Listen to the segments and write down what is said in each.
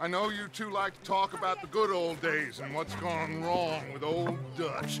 I know you two like to talk about the good old days and what's gone wrong with old Dutch.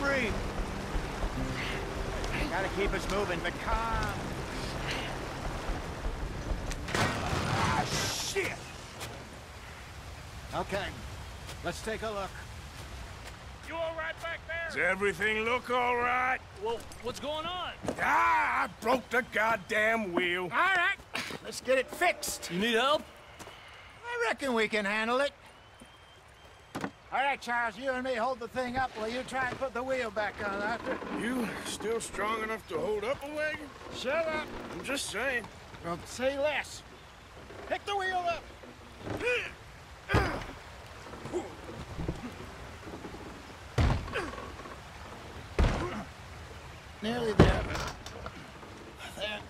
Us out the stream! Gotta keep us moving, but calm. Ah, shit! Okay, let's take a look. You all right back there? Does everything look all right? Well, what's going on? Ah, I broke the goddamn wheel. All right, let's get it fixed. You need help? I reckon we can handle it. All right, Charles, you and me hold the thing up while you try and put the wheel back on, Arthur. You still strong enough to hold up a wagon? Shut up. I'm just saying. Don't say less. Pick the wheel up. Nearly there. There.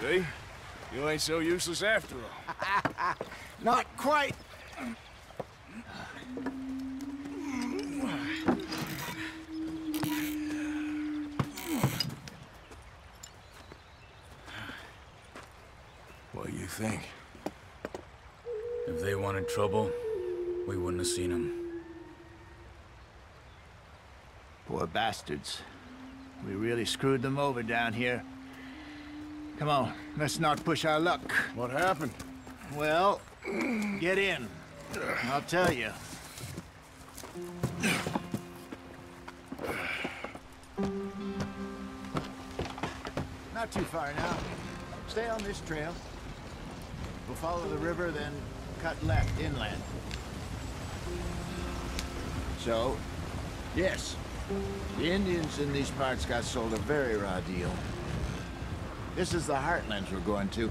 See? You ain't so useless after all. Not quite. What do you think? If they wanted trouble, we wouldn't have seen them. Poor bastards. We really screwed them over down here. Come on, let's not push our luck. What happened? Well, get in. I'll tell you. Not too far now. Stay on this trail. We'll follow the river, then cut left inland. So, yes, the Indians in these parts got sold a very raw deal. This is the heartlands we're going to.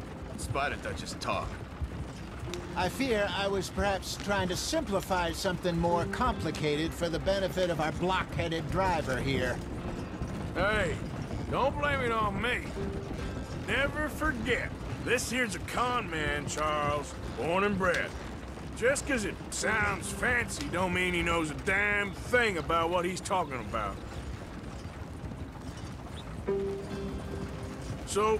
in spite of talk. I fear I was perhaps trying to simplify something more complicated for the benefit of our blockheaded driver here. Hey, don't blame it on me. Never forget, this here's a con man, Charles, born and bred. Just 'cause it sounds fancy don't mean he knows a damn thing about what he's talking about. So,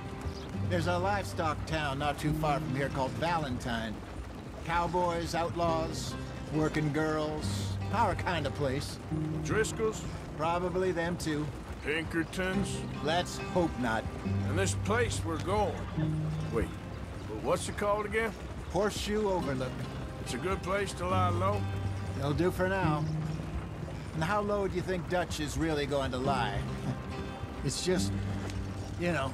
There's a livestock town not too far from here called Valentine. Cowboys, outlaws, Working girls. Our kind of place. Driscoll's? Probably them too. Pinkertons? Let's hope not. And this place we're going. Wait, but what's it called again? Horseshoe Overlook. It's a good place to lie low? It'll do for now. And how low do you think Dutch is really going to lie? it's just, you know,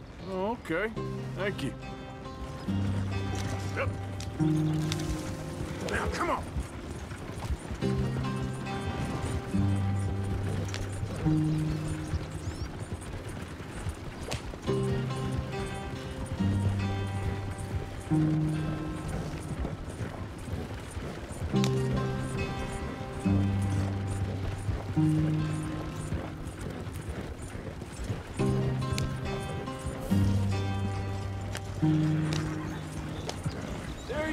Oh, okay. Thank you. Yep. Now, come on.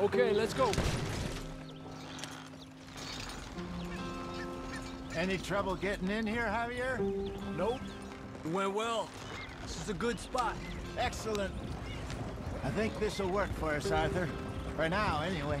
Okay, let's go. Any trouble getting in here, Javier? Nope. It went well. This is a good spot. Excellent. I think this'll work for us, Arthur. For now, anyway.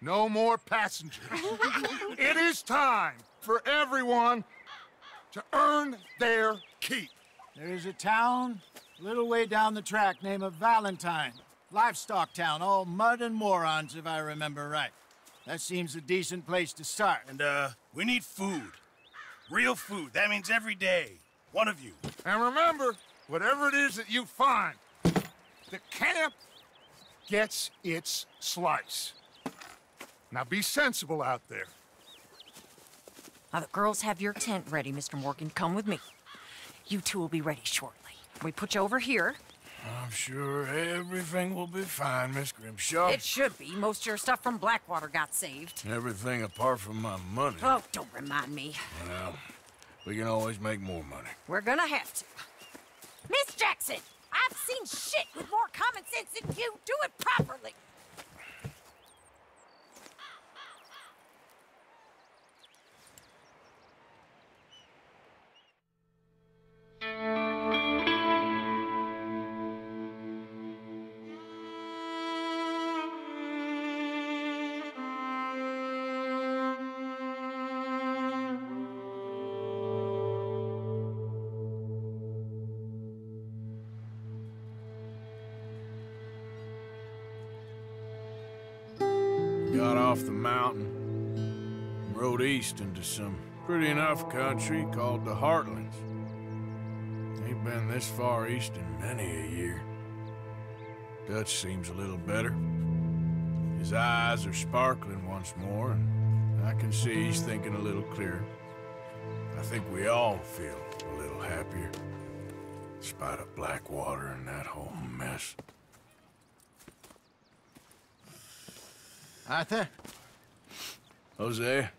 no more passengers. it is time for everyone to earn their keep. There is a town a little way down the track named of Valentine. Livestock town, all mud and morons, if I remember right. That seems a decent place to start. And, uh, we need food. Real food. That means every day. One of you. And remember, whatever it is that you find, the camp gets its slice. Now be sensible out there. Now, the girls have your tent ready, Mr. Morgan. Come with me. You two will be ready shortly. We put you over here. I'm sure everything will be fine, Miss Grimshaw. It should be. Most of your stuff from Blackwater got saved. Everything apart from my money. Oh, don't remind me. Well, we can always make more money. We're gonna have to. Miss Jackson, I've seen shit with more common sense than you. Do it properly. Got off the mountain, rode east into some pretty enough country called the Heartlands. Ain't been this far east in many a year. Dutch seems a little better. His eyes are sparkling once more, and I can see he's thinking a little clearer. I think we all feel a little happier, despite of Blackwater and that whole mess. Arthur? Hosea,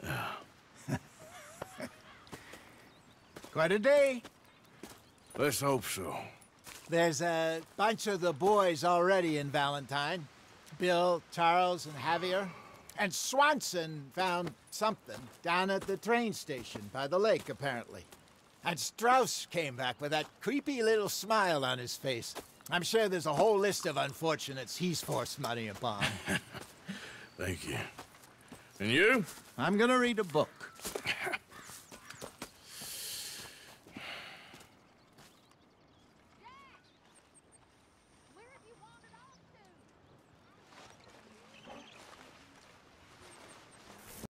Quite a day. let's hope so. There's a bunch of the boys already in Valentine. Bill, Charles, and Javier. And Swanson found something down at the train station by the lake, apparently. And Strauss came back with that creepy little smile on his face. I'm sure there's a whole list of unfortunates he's forced money upon. Thank you. And you? I'm gonna read a book.